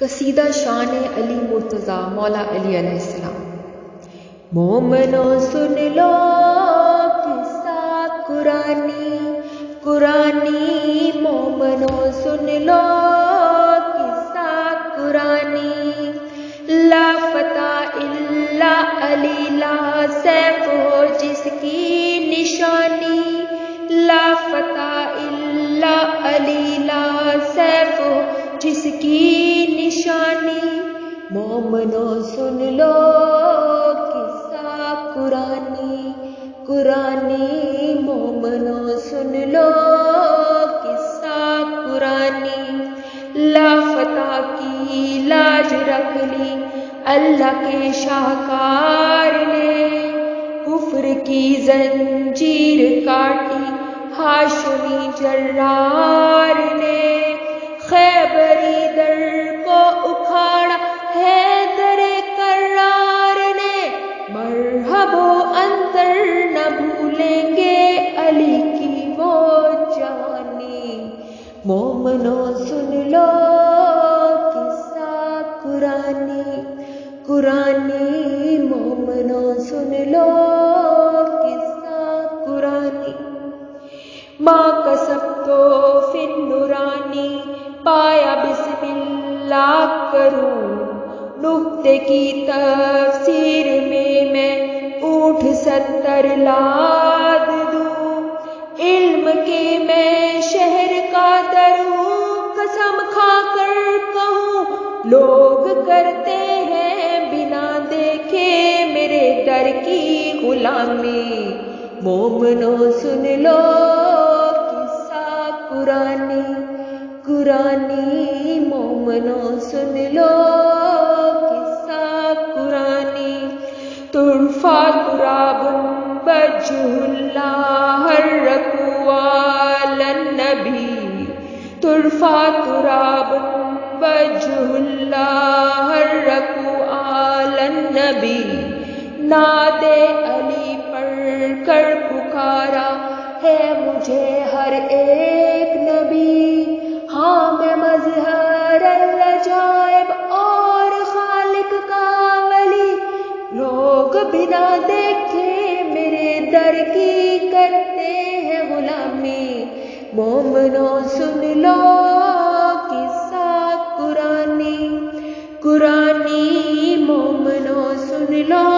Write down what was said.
कसीदा शान अली मुर्तज़ा मौला अली अलैहिस्सलाम। मोमनो सुन लो किस्सा कुरानी कुरानी, मोमनो सुन लो किस्सा कुरानी। ला फता इल्ला अली, ला सैफ जिसकी निशानी। ला फता इल्ला अली, ला सैफ जिसकी मोमनो सुन लो किस्सा कुरानी कुरानी। मोमनो सुन लो किस्सा कुरानी। लाफता की लाज रख ली, अल्लाह के शाहकार ने। कुफर की जंजीर काटी, हाशमी जर्रार ने। खैबरी मोमनो सुन लो किस्सा कुरानी। कुरानी मोमनो सुन लो किस्सा कुरानी। माँ कसब तो फिर नुरानी, पाया बिस्मिल्लाह करूँ। नुक्ते की तफसीर में मैं ऊठ सत्तर लाद लोग करते हैं बिना देखे मेरे डर की गुलामी। मोमनो सुन लो किस्सा कुरानी कुरानी मोमनो सुन लो किस्सा कुरानी तुरफा तुराबुन बजुल्ला हर रकुआलन नबी तुरफा तुराबुन बजुल्ला हर रकुआलन नबी नादे अली पढ़ कर पुकारा, है मुझे हर एक नबी हाँ मैं मजहर जायब और खालिक का वली। लोग बिना देखे मेरे दर की करते हैं गुलामी। मोमनो सुन कुरानी मोमनो सुन लो।